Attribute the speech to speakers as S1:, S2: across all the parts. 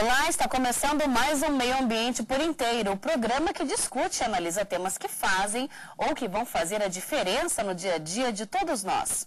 S1: Olá, está começando mais um Meio Ambiente por Inteiro, o programa que discute e analisa temas que fazem ou que vão fazer a diferença no dia a dia de todos nós.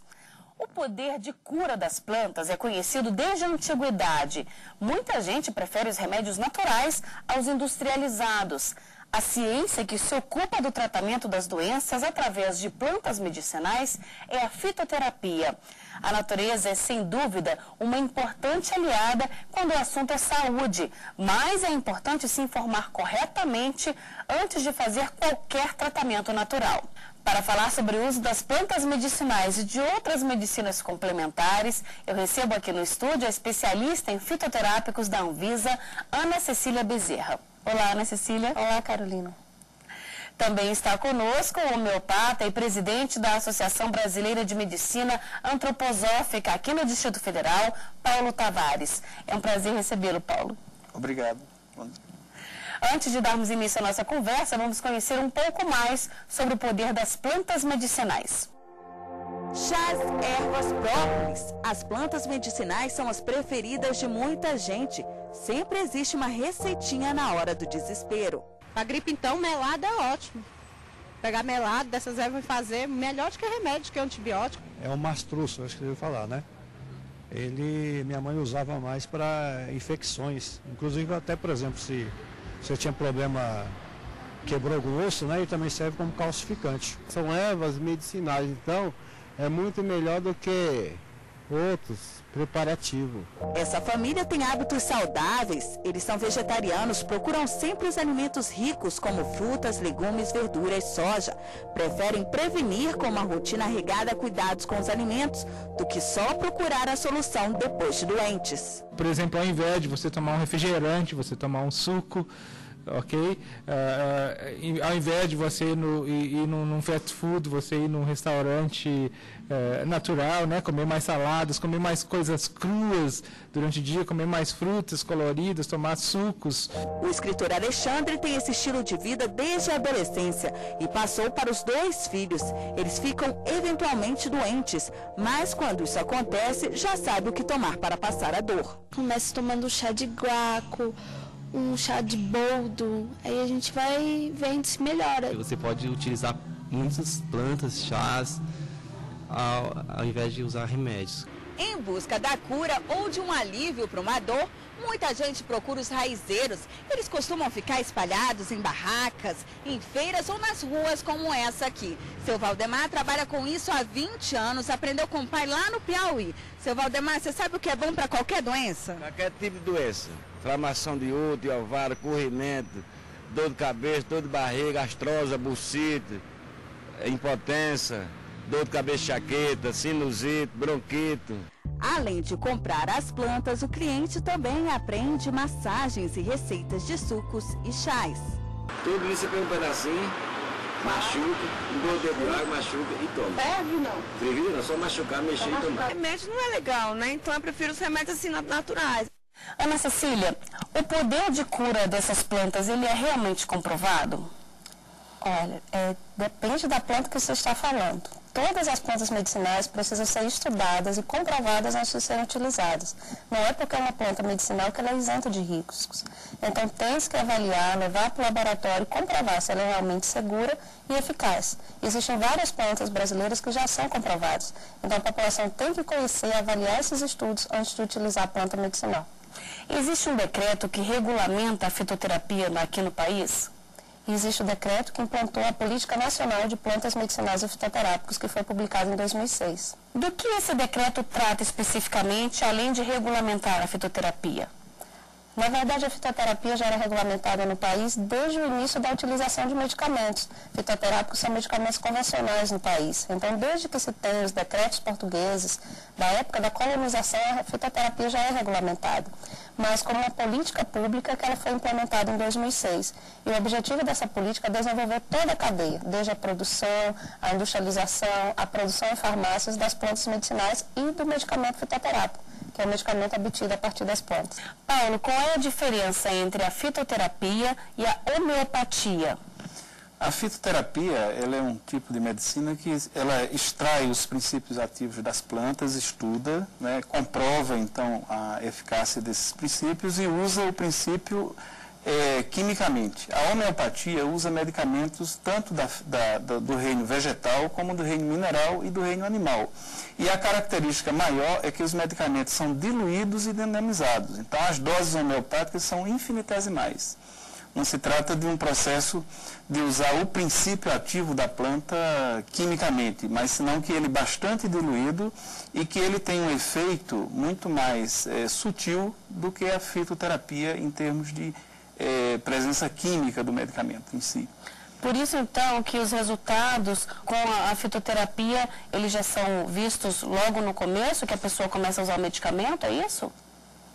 S1: O poder de cura das plantas é conhecido desde a antiguidade. Muita gente prefere os remédios naturais aos industrializados. A ciência que se ocupa do tratamento das doenças através de plantas medicinais é a fitoterapia. A natureza é, sem dúvida, uma importante aliada quando o assunto é saúde, mas é importante se informar corretamente antes de fazer qualquer tratamento natural. Para falar sobre o uso das plantas medicinais e de outras medicinas complementares, eu recebo aqui no estúdio a especialista em fitoterápicos da Anvisa, Ana Cecília Bezerra. Olá, Ana Cecília.
S2: Olá, Carolina.
S1: Também está conosco o homeopata e presidente da Associação Brasileira de Medicina Antroposófica aqui no Distrito Federal, Paulo Tavares. É um prazer recebê-lo, Paulo.
S3: Obrigado.
S1: Antes de darmos início à nossa conversa, vamos conhecer um pouco mais sobre o poder das plantas medicinais.
S4: Chás, ervas, própolis. As plantas medicinais são as preferidas de muita gente. Sempre existe uma receitinha na hora do desespero.
S2: A gripe, então, melada é ótimo. Pegar melado dessas ervas e fazer melhor do que remédio, que é antibiótico.
S5: É um mastruço, acho que você ouviu falar, né? Ele, minha mãe usava mais para infecções. Inclusive, até, por exemplo, se você tinha problema, quebrou o osso, né? E também serve como calcificante.
S6: São ervas medicinais, então é muito melhor do que outros preparativos.
S4: Essa família tem hábitos saudáveis. Eles são vegetarianos, procuram sempre os alimentos ricos, como frutas, legumes, verduras, soja. Preferem prevenir com uma rotina regada a cuidados com os alimentos, do que só procurar a solução depois de doentes.
S7: Por exemplo, ao invés de você tomar um refrigerante, você tomar um suco, ok? Uh, uh, ao invés de você ir, no, ir, ir num, num, fast food, você ir num restaurante uh, natural, né? Comer mais saladas, comer mais coisas cruas durante o dia, comer mais frutas coloridas, tomar sucos.
S4: O escritor Alexandre tem esse estilo de vida desde a adolescência e passou para os dois filhos. Eles ficam eventualmente doentes, mas quando isso acontece, já sabe o que tomar para passar a dor.
S8: Começa tomando chá de guaco, um chá de boldo, aí a gente vai vendo se melhora.
S9: Você pode utilizar muitas plantas, chás, ao, ao invés de usar remédios.
S4: Em busca da cura ou de um alívio para uma dor, muita gente procura os raizeiros. Eles costumam ficar espalhados em barracas, em feiras ou nas ruas como essa aqui. Seu Valdemar trabalha com isso há 20 anos, aprendeu com o pai lá no Piauí. Seu Valdemar, você sabe o que é bom para qualquer doença?
S10: Qualquer tipo de doença inflamação de útero, ovário, corrimento, dor de cabeça, dor de barriga, astrose, bucite, impotência, dor de cabeça chaqueta, sinusite, bronquito.
S4: Além de comprar as plantas, o cliente também aprende massagens e receitas de sucos e chás.
S10: Tudo isso é um pedacinho, machuca, dor de água, machuca e toma.
S8: Ferve não?
S10: Ferve não, só machucar, mexer e tomar.
S8: Remédio não é legal, né? Então eu prefiro os remédios assim naturais.
S1: Ana Cecília, o poder de cura dessas plantas, ele é realmente comprovado?
S2: Olha, é, depende da planta que você está falando. Todas as plantas medicinais precisam ser estudadas e comprovadas antes de serem utilizadas. Não é porque é uma planta medicinal que ela é isenta de riscos. Então, tem que avaliar, levar para o laboratório e comprovar se ela é realmente segura e eficaz. Existem várias plantas brasileiras que já são comprovadas. Então, a população tem que conhecer e avaliar esses estudos antes de utilizar a planta medicinal.
S1: Existe um decreto que regulamenta a fitoterapia aqui no país?
S2: Existe o decreto que implantou a Política Nacional de Plantas Medicinais e Fitoterápicos, que foi publicado em 2006.
S1: Do que esse decreto trata especificamente, além de regulamentar a fitoterapia?
S2: Na verdade, a fitoterapia já era regulamentada no país desde o início da utilização de medicamentos. Fitoterápicos são medicamentos convencionais no país. Então, desde que se tem os decretos portugueses, da época da colonização, a fitoterapia já é regulamentada. Mas como uma política pública que ela foi implementada em 2006. E o objetivo dessa política é desenvolver toda a cadeia, desde a produção, a industrialização, a produção em farmácias das plantas medicinais e do medicamento fitoterápico que é o medicamento obtido a partir das plantas.
S1: Paulo, qual é a diferença entre a fitoterapia e a homeopatia?
S3: A fitoterapia ela é um tipo de medicina que ela extrai os princípios ativos das plantas, estuda, né, comprova então a eficácia desses princípios e usa o princípio é, quimicamente. A homeopatia usa medicamentos tanto da, da, da, do reino vegetal como do reino mineral e do reino animal. E a característica maior é que os medicamentos são diluídos e dinamizados. Então as doses homeopáticas são infinitesimais. Não se trata de um processo de usar o princípio ativo da planta quimicamente, mas senão que ele é bastante diluído e que ele tem um efeito muito mais é, sutil do que a fitoterapia em termos de é, presença química do medicamento em si.
S1: Por isso, então, que os resultados com a, fitoterapia, eles já são vistos logo no começo, que a pessoa começa a usar o medicamento, é isso?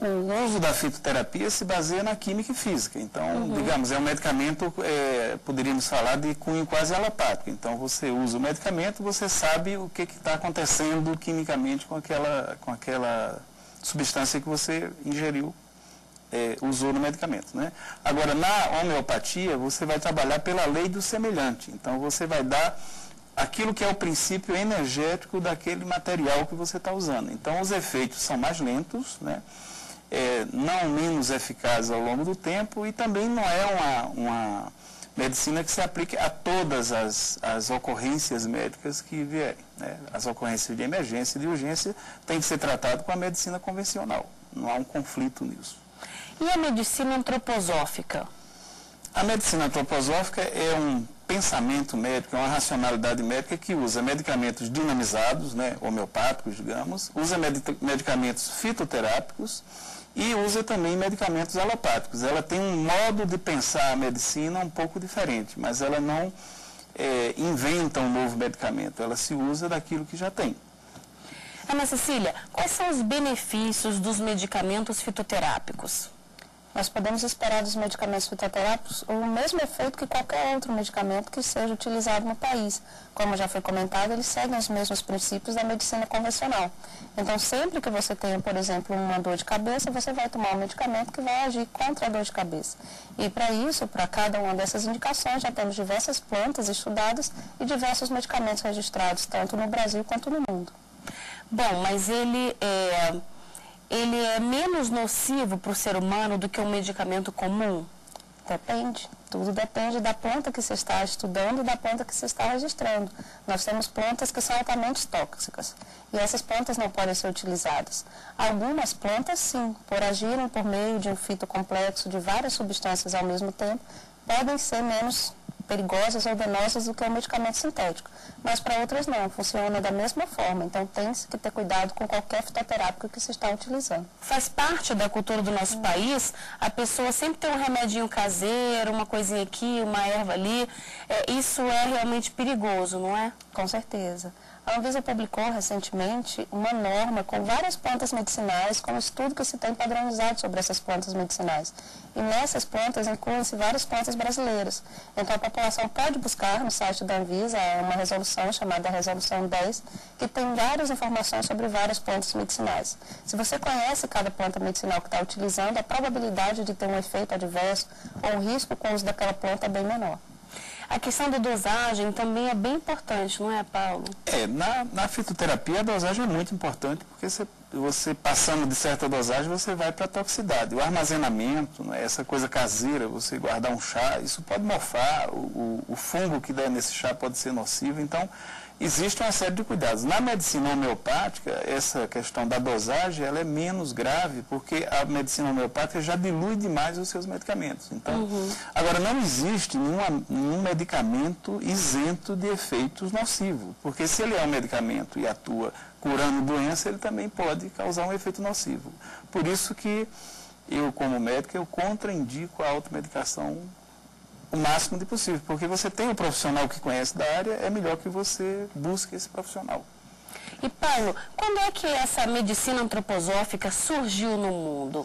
S3: O uso da fitoterapia se baseia na química e física. Então, uhum. digamos, é um medicamento, é, poderíamos falar de cunho quase alopático. Então, você usa o medicamento, você sabe o que está acontecendo quimicamente com aquela, com aquela substância que você ingeriu é, usou no medicamento. Né? Agora, na homeopatia, você vai trabalhar pela lei do semelhante. Então, você vai dar aquilo que é o princípio energético daquele material que você está usando. Então, os efeitos são mais lentos, né? É, não menos eficazes ao longo do tempo e também não é uma, uma medicina que se aplique a todas as, as ocorrências médicas que vierem. Né? As ocorrências de emergência e de urgência têm que ser tratadas com a medicina convencional. Não há um conflito nisso.
S1: E a medicina antroposófica?
S3: A medicina antroposófica é um pensamento médico, é uma racionalidade médica que usa medicamentos dinamizados, né, homeopáticos, digamos, usa medicamentos fitoterápicos e usa também medicamentos alopáticos. Ela tem um modo de pensar a medicina um pouco diferente, mas ela não é, inventa um novo medicamento, ela se usa daquilo que já tem.
S1: Ana Cecília, quais são os benefícios dos medicamentos fitoterápicos?
S2: Nós podemos esperar dos medicamentos fitoterápicos o mesmo efeito que qualquer outro medicamento que seja utilizado no país. Como já foi comentado, eles seguem os mesmos princípios da medicina convencional. Então, sempre que você tenha, por exemplo, uma dor de cabeça, você vai tomar um medicamento que vai agir contra a dor de cabeça. E para isso, para cada uma dessas indicações, já temos diversas plantas estudadas e diversos medicamentos registrados, tanto no Brasil quanto no mundo.
S1: Bom, mas ele é ele é menos nocivo para o ser humano do que um medicamento comum?
S2: Depende. Tudo depende da planta que você está estudando e da planta que você está registrando. Nós temos plantas que são altamente tóxicas e essas plantas não podem ser utilizadas. Algumas plantas, sim, por agirem por meio de um fito complexo de várias substâncias ao mesmo tempo, podem ser menos perigosas ou danosas do que o medicamento sintético. Mas para outras não, funciona da mesma forma. Então tem que ter cuidado com qualquer fitoterápico que se está utilizando.
S1: Faz parte da cultura do nosso país a pessoa sempre ter um remedinho caseiro, uma coisinha aqui, uma erva ali. É, isso é realmente perigoso, não é?
S2: Com certeza. A Anvisa publicou recentemente uma norma com várias plantas medicinais, com estudo que se tem padronizado sobre essas plantas medicinais. E nessas plantas incluem-se várias plantas brasileiras. Então a população pode buscar no site da Anvisa uma resolução chamada Resolução 10, que tem várias informações sobre várias plantas medicinais. Se você conhece cada planta medicinal que está utilizando, a probabilidade de ter um efeito adverso ou um risco com o uso daquela planta é bem menor.
S1: A questão da dosagem também é bem importante, não é, Paulo?
S3: É, na, na fitoterapia a dosagem é muito importante, porque você, você passando de certa dosagem, você vai para a toxicidade. O armazenamento, né, essa coisa caseira, você guardar um chá, isso pode mofar, o, o, o fungo que der nesse chá pode ser nocivo, então existe uma série de cuidados. Na medicina homeopática, essa questão da dosagem ela é menos grave, porque a medicina homeopática já dilui demais os seus medicamentos. Então, uhum. agora não existe nenhuma, nenhum medicamento isento de efeitos nocivos, porque se ele é um medicamento e atua curando doença, ele também pode causar um efeito nocivo. Por isso que eu, como médico, eu contraindico a automedicação o máximo de possível, porque você tem um profissional que conhece da área, é melhor que você busque esse profissional.
S1: E Paulo, quando é que essa medicina antroposófica surgiu no mundo?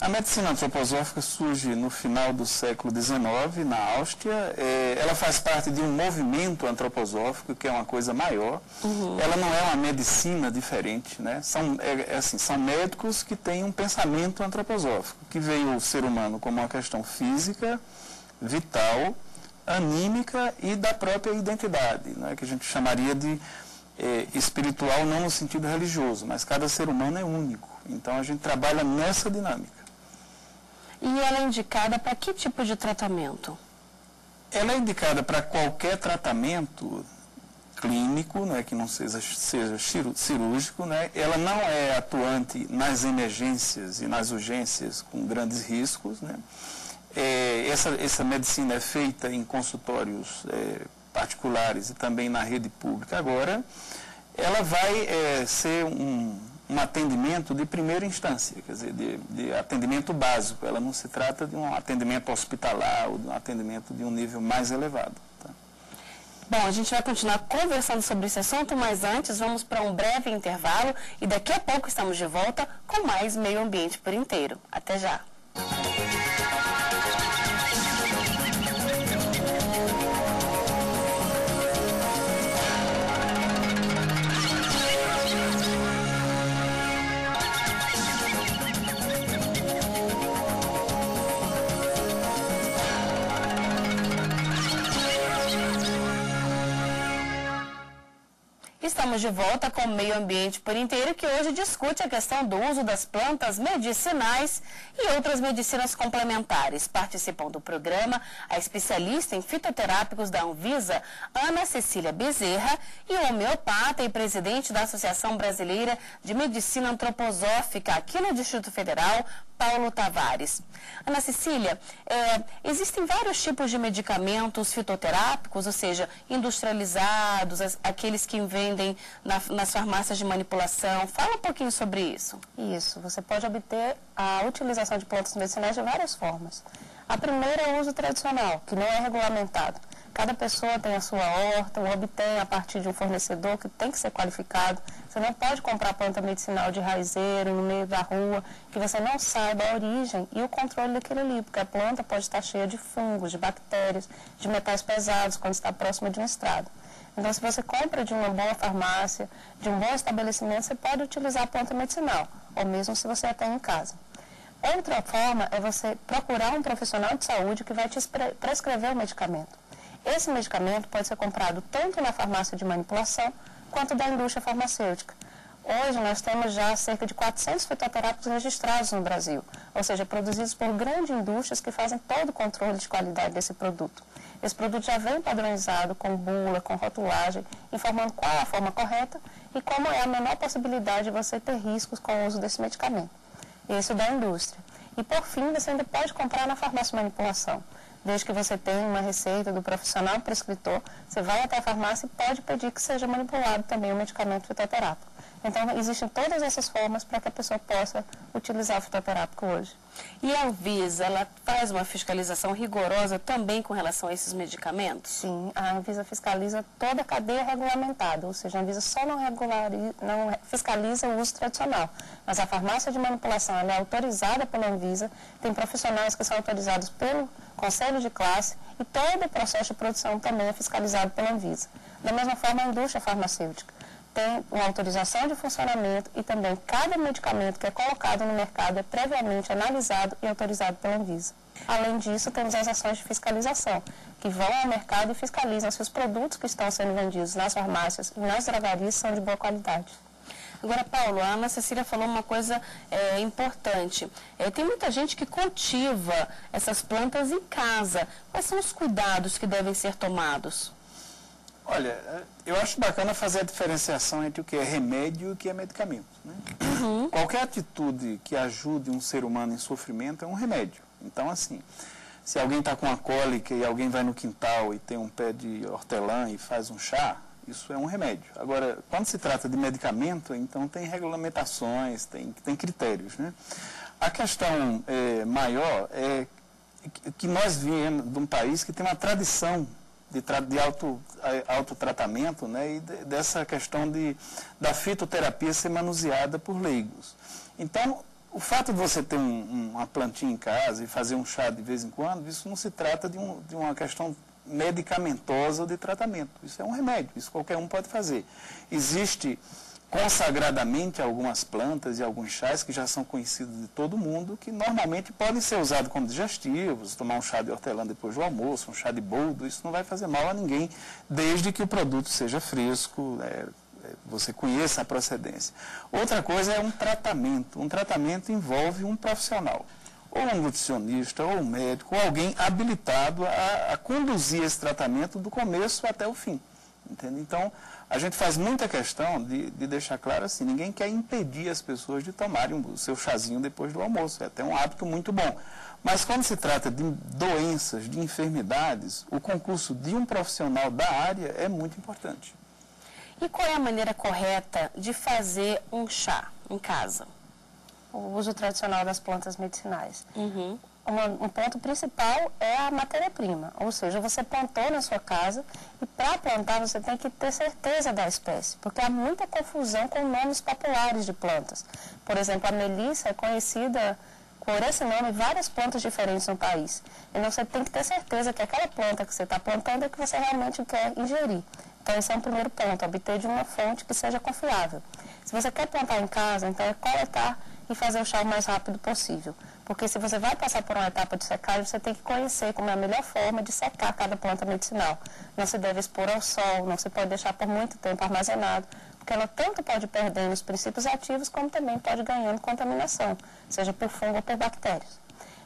S3: A medicina antroposófica surge no final do século XIX, na Áustria. É, ela faz parte de um movimento antroposófico, que é uma coisa maior. Uhum. Ela não é uma medicina diferente, né? São, é, é, assim, são médicos que têm um pensamento antroposófico, que veio o ser humano como uma questão física, vital, anímica e da própria identidade, né, que a gente chamaria de é, espiritual não no sentido religioso, mas cada ser humano é único. Então a gente trabalha nessa dinâmica.
S1: E ela é indicada para que tipo de tratamento?
S3: Ela é indicada para qualquer tratamento clínico, né, que não seja, seja cirúrgico, né, ela não é atuante nas emergências e nas urgências com grandes riscos. Né. É, essa, essa medicina é feita em consultórios é, particulares e também na rede pública. Agora, ela vai é, ser um, um atendimento de primeira instância, quer dizer, de, de, atendimento básico. Ela não se trata de um atendimento hospitalar ou de um atendimento de um nível mais elevado. Tá?
S1: Bom, a gente vai continuar conversando sobre esse assunto, mas antes vamos para um breve intervalo e daqui a pouco estamos de volta com mais meio ambiente por inteiro. Até já! Estamos de volta com o Meio Ambiente por Inteiro, que hoje discute a questão do uso das plantas medicinais e outras medicinas complementares. Participam do programa a especialista em fitoterápicos da Anvisa, Ana Cecília Bezerra, e o homeopata e presidente da Associação Brasileira de Medicina Antroposófica aqui no Distrito Federal, Paulo Tavares. Ana Cecília, é, existem vários tipos de medicamentos fitoterápicos, ou seja, industrializados, as, aqueles que vendem na, nas farmácias de manipulação. Fala um pouquinho sobre isso.
S2: Isso, você pode obter a utilização de plantas medicinais de várias formas. A primeira é o uso tradicional, que não é regulamentado. Cada pessoa tem a sua horta, ou obtém a partir de um fornecedor que tem que ser qualificado. Você não pode comprar planta medicinal de raizeiro no meio da rua, que você não saiba a origem e o controle daquilo ali, porque a planta pode estar cheia de fungos, de bactérias, de metais pesados quando está próxima de uma estrada. Então, se você compra de uma boa farmácia, de um bom estabelecimento, você pode utilizar a planta medicinal, ou mesmo se você a tem em casa. Outra forma é você procurar um profissional de saúde que vai te prescrever o medicamento. Esse medicamento pode ser comprado tanto na farmácia de manipulação quanto da indústria farmacêutica. Hoje nós temos já cerca de 400 fitoterápicos registrados no Brasil, ou seja, produzidos por grandes indústrias que fazem todo o controle de qualidade desse produto. Esse produto já vem padronizado com bula, com rotulagem, informando qual é a forma correta e como é a menor possibilidade de você ter riscos com o uso desse medicamento. Esse é da indústria. E por fim, você ainda pode comprar na farmácia de manipulação. Desde que você tenha uma receita do profissional prescritor, você vai até a farmácia e pode pedir que seja manipulado também o medicamento fitoterápico. Então, existem todas essas formas para que a pessoa possa utilizar o fitoterápico hoje.
S1: E a Anvisa, ela faz uma fiscalização rigorosa também com relação a esses medicamentos?
S2: Sim, a Anvisa fiscaliza toda a cadeia regulamentada, ou seja, a Anvisa só não, regulariza, não fiscaliza o uso tradicional. Mas a farmácia de manipulação é autorizada pela Anvisa, tem profissionais que são autorizados pelo Conselho de Classe e todo o processo de produção também é fiscalizado pela Anvisa. Da mesma forma, a indústria farmacêutica tem uma autorização de funcionamento e também cada medicamento que é colocado no mercado é previamente analisado e autorizado pela Anvisa. Além disso, temos as ações de fiscalização, que vão ao mercado e fiscalizam se os produtos que estão sendo vendidos nas farmácias e nas drogarias são de boa qualidade.
S1: Agora, Paulo, a Ana Cecília falou uma coisa é, importante. É, tem muita gente que cultiva essas plantas em casa. Quais são os cuidados que devem ser tomados?
S3: Olha, eu acho bacana fazer a diferenciação entre o que é remédio e o que é medicamento. Né? Uhum. Qualquer atitude que ajude um ser humano em sofrimento é um remédio. Então, assim, se alguém está com uma cólica e alguém vai no quintal e tem um pé de hortelã e faz um chá, isso é um remédio. Agora, quando se trata de medicamento, então tem regulamentações, tem, tem critérios. Né? A questão é, maior é que nós viemos de um país que tem uma tradição de, de auto, autotratamento né, e de, dessa questão de, da fitoterapia ser manuseada por leigos. Então, o fato de você ter um, uma plantinha em casa e fazer um chá de vez em quando, isso não se trata de, um, de uma questão medicamentosa de tratamento. Isso é um remédio, isso qualquer um pode fazer. Existe consagradamente algumas plantas e alguns chás que já são conhecidos de todo mundo, que normalmente podem ser usados como digestivos, tomar um chá de hortelã depois do almoço, um chá de boldo, isso não vai fazer mal a ninguém, desde que o produto seja fresco, é, você conheça a procedência. Outra coisa é um tratamento. Um tratamento envolve um profissional, ou um nutricionista, ou um médico, ou alguém habilitado a, a conduzir esse tratamento do começo até o fim. Entende? Então, a gente faz muita questão de, de, deixar claro assim, ninguém quer impedir as pessoas de tomarem o seu chazinho depois do almoço. É até um hábito muito bom. Mas quando se trata de doenças, de enfermidades, o concurso de um profissional da área é muito importante.
S1: E qual é a maneira correta de fazer um chá em casa?
S2: O uso tradicional das plantas medicinais. Uhum. Um, um, ponto principal é a matéria-prima, ou seja, você plantou na sua casa e para plantar você tem que ter certeza da espécie, porque há muita confusão com nomes populares de plantas. Por exemplo, a melissa é conhecida por esse nome várias plantas diferentes no país. Então você tem que ter certeza que aquela planta que você está plantando é que você realmente quer ingerir. Então, esse é um primeiro ponto, obter de uma fonte que seja confiável. Se você quer plantar em casa, então é coletar e fazer o chá o mais rápido possível. Porque se você vai passar por uma etapa de secagem, você tem que conhecer como é a melhor forma de secar cada planta medicinal. Não se deve expor ao sol, não se pode deixar por muito tempo armazenado, porque ela tanto pode perder os princípios ativos, como também pode ganhando contaminação, seja por fungo ou por bactérias.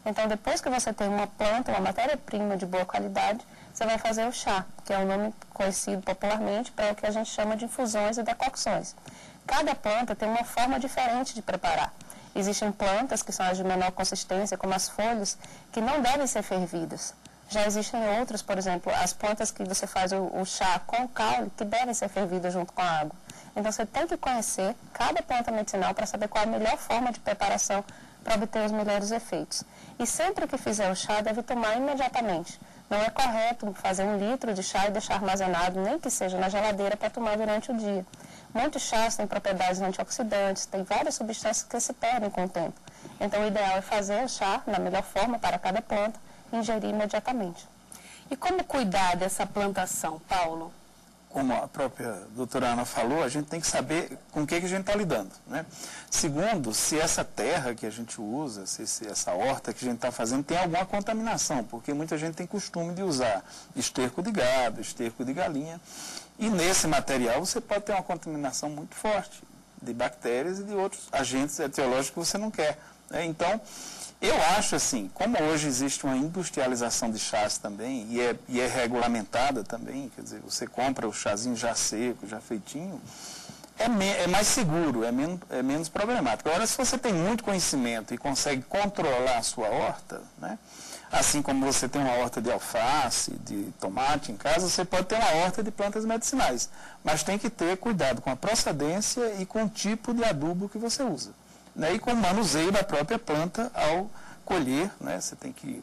S2: Então, depois que você tem uma planta, uma matéria-prima de boa qualidade, você vai fazer o chá, que é o um nome conhecido popularmente para o que a gente chama de infusões e decocções. Cada planta tem uma forma diferente de preparar. Existem plantas que são as de menor consistência, como as folhas, que não devem ser fervidas. Já existem outras, por exemplo, as plantas que você faz o, o chá com caule, que devem ser fervidas junto com a água. Então você tem que conhecer cada planta medicinal para saber qual a melhor forma de preparação para obter os melhores efeitos. E sempre que fizer o chá, deve tomar imediatamente. Não é correto fazer um litro de chá e deixar armazenado, nem que seja na geladeira, para tomar durante o dia. Muitos chás têm propriedades antioxidantes, tem várias substâncias que se perdem com o tempo. Então, o ideal é fazer o chá na melhor forma para cada planta e ingerir imediatamente.
S1: E como cuidar dessa plantação, Paulo?
S3: Como a própria doutora Ana falou, a gente tem que saber com o que, que a gente está lidando. Né? Segundo, se essa terra que a gente usa, se, se essa horta que a gente está fazendo tem alguma contaminação, porque muita gente tem costume de usar esterco de gado, esterco de galinha, e nesse material você pode ter uma contaminação muito forte de bactérias e de outros agentes etiológicos que você não quer. Né? Então, eu acho assim, como hoje existe uma industrialização de chás também, e é, e é regulamentada também, quer dizer, você compra o chazinho já seco, já feitinho, é, me, é mais seguro, é menos, é menos problemático. Agora, se você tem muito conhecimento e consegue controlar a sua horta, né, assim como você tem uma horta de alface, de tomate em casa, você pode ter uma horta de plantas medicinais. Mas tem que ter cuidado com a procedência e com o tipo de adubo que você usa né, e com o manuseio da própria planta ao colher. Né, você tem que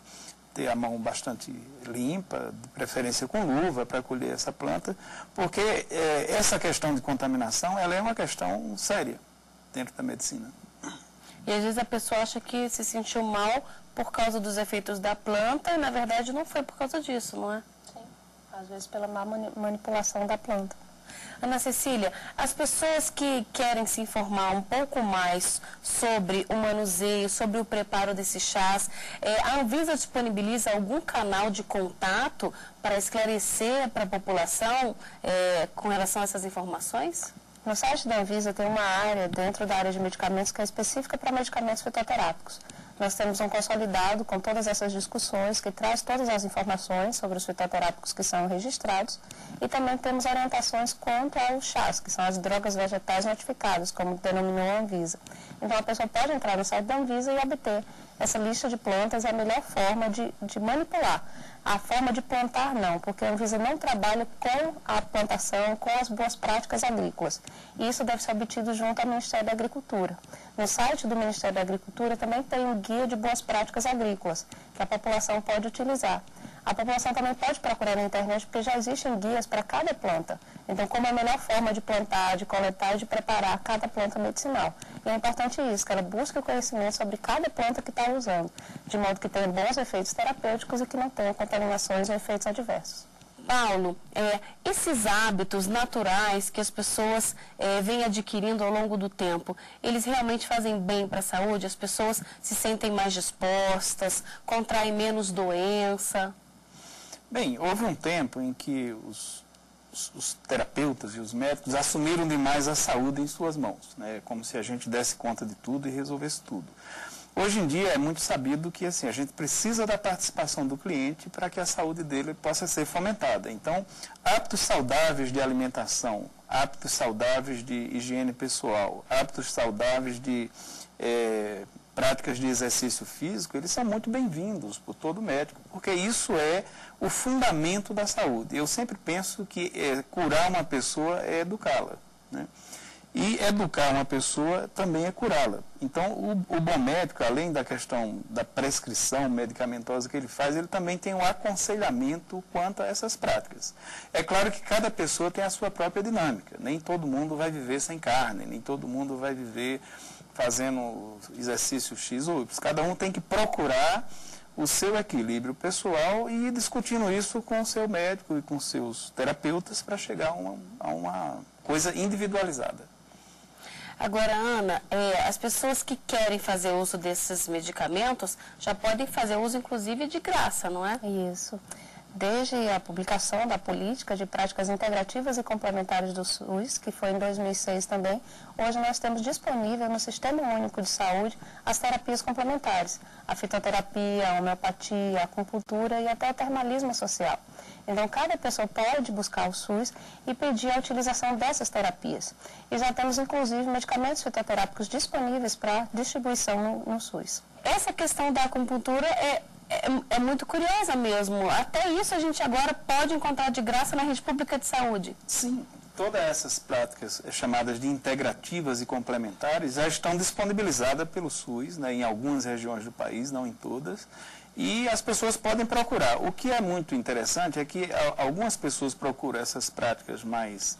S3: ter a mão bastante limpa, de preferência com luva para colher essa planta, porque é, essa questão de contaminação ela é uma questão séria dentro da medicina.
S1: E às vezes a pessoa acha que se sentiu mal por causa dos efeitos da planta e na verdade não foi por causa disso, não é?
S2: Sim, às vezes pela má manipulação da planta.
S1: Ana Cecília, as pessoas que querem se informar um pouco mais sobre o manuseio, sobre o preparo desses chás, é, a Anvisa disponibiliza algum canal de contato para esclarecer para a população é, com relação a essas informações?
S2: No site da Anvisa tem uma área dentro da área de medicamentos que é específica para medicamentos fitoterápicos. Nós temos um consolidado com todas essas discussões que traz todas as informações sobre os fitoterápicos que são registrados e também temos orientações quanto aos chás, que são as drogas vegetais notificadas, como denominou a Anvisa. Então a pessoa pode entrar no site da Anvisa e obter essa lista de plantas, é a melhor forma de, de manipular. A forma de plantar não, porque a Anvisa não trabalha com a plantação, com as boas práticas agrícolas. Isso deve ser obtido junto ao Ministério da Agricultura. No site do Ministério da Agricultura também tem um guia de boas práticas agrícolas, que a população pode utilizar. A população também pode procurar na internet, porque já existem guias para cada planta. Então, como é a melhor forma de plantar, de coletar e de preparar cada planta medicinal. E é importante isso, que ela busque o conhecimento sobre cada planta que está usando, de modo que tenha bons efeitos terapêuticos e que não tenha contaminações ou efeitos adversos.
S1: Paulo, é, esses hábitos naturais que as pessoas é, vêm adquirindo ao longo do tempo, eles realmente fazem bem para a saúde? As pessoas se sentem mais dispostas, contraem menos doença?
S3: Bem, houve um tempo em que os, os, os terapeutas e os médicos assumiram demais a saúde em suas mãos, né? como se a gente desse conta de tudo e resolvesse tudo. Hoje em dia é muito sabido que assim, a gente precisa da participação do cliente para que a saúde dele possa ser fomentada. Então, hábitos saudáveis de alimentação, hábitos saudáveis de higiene pessoal, hábitos saudáveis de é, práticas de exercício físico, eles são muito bem-vindos por todo médico, porque isso é o fundamento da saúde. Eu sempre penso que é, curar uma pessoa é educá-la. Né? E educar uma pessoa também é curá-la. Então, o, o, bom médico, além da questão da prescrição medicamentosa que ele faz, ele também tem um aconselhamento quanto a essas práticas. É claro que cada pessoa tem a sua própria dinâmica. Nem todo mundo vai viver sem carne, nem todo mundo vai viver fazendo exercício X ou Y. Cada um tem que procurar o seu equilíbrio pessoal e ir discutindo isso com o seu médico e com seus terapeutas para chegar a uma, a uma coisa individualizada.
S1: Agora, Ana, é, as pessoas que querem fazer uso desses medicamentos já podem fazer uso, inclusive, de graça, não é?
S2: Isso. Desde a publicação da política de práticas integrativas e complementares do SUS, que foi em 2006 também, hoje nós temos disponível no Sistema Único de Saúde as terapias complementares, a fitoterapia, a homeopatia, a acupuntura e até o termalismo social. Então, cada pessoa pode buscar o SUS e pedir a utilização dessas terapias. E já temos, inclusive, medicamentos fitoterápicos disponíveis para distribuição no, no, SUS.
S1: Essa questão da acupuntura é, é, é, muito curiosa mesmo. Até isso a gente agora pode encontrar de graça na rede pública de saúde.
S3: Sim, todas essas práticas chamadas de integrativas e complementares já estão disponibilizadas pelo SUS né, em algumas regiões do país, não em todas e as pessoas podem procurar. O que é muito interessante é que algumas pessoas procuram essas práticas mais,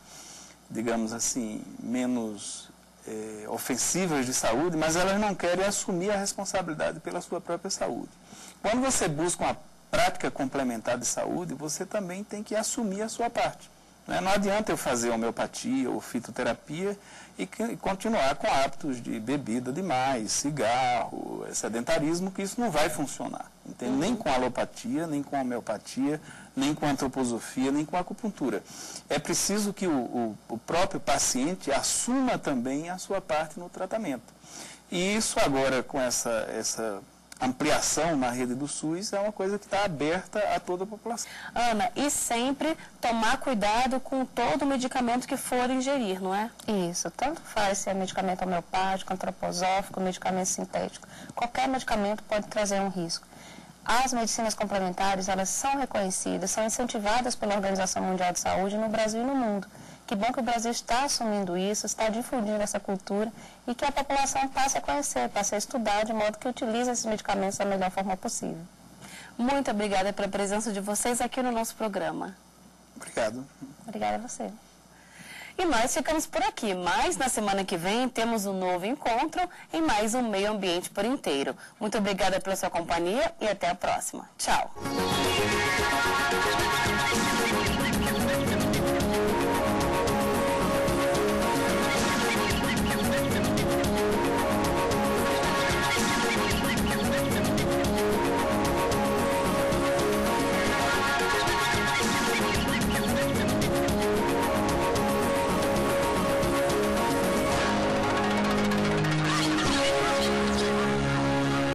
S3: digamos assim, menos é, ofensivas de saúde, mas elas não querem assumir a responsabilidade pela sua própria saúde. Quando você busca uma prática complementar de saúde, você também tem que assumir a sua parte. Né? Não adianta eu fazer homeopatia ou fitoterapia e, e continuar com hábitos de bebida demais, cigarro, sedentarismo, que isso não vai funcionar. Uhum. Nem com alopatia, nem com homeopatia, nem com antroposofia, nem com acupuntura. É preciso que o, o, o próprio paciente assuma também a sua parte no tratamento. E isso agora, com essa, essa ampliação na rede do SUS é uma coisa que está aberta a toda a população.
S1: Ana, e sempre tomar cuidado com todo medicamento que for ingerir, não é?
S2: Isso, tanto faz se é medicamento homeopático, antroposófico, medicamento sintético. Qualquer medicamento pode trazer um risco. As medicinas complementares, elas são reconhecidas, são incentivadas pela Organização Mundial de Saúde no Brasil e no mundo. Que bom que o Brasil está assumindo isso, está difundindo essa cultura e que a população passe a conhecer, passe a estudar de modo que utilize esses medicamentos da melhor forma possível.
S1: Muito obrigada pela presença de vocês aqui no nosso programa.
S3: Obrigado.
S2: Obrigada a você.
S1: E nós ficamos por aqui, mas na semana que vem temos um novo encontro em mais um Meio Ambiente por inteiro. Muito obrigada pela sua companhia e até a próxima. Tchau.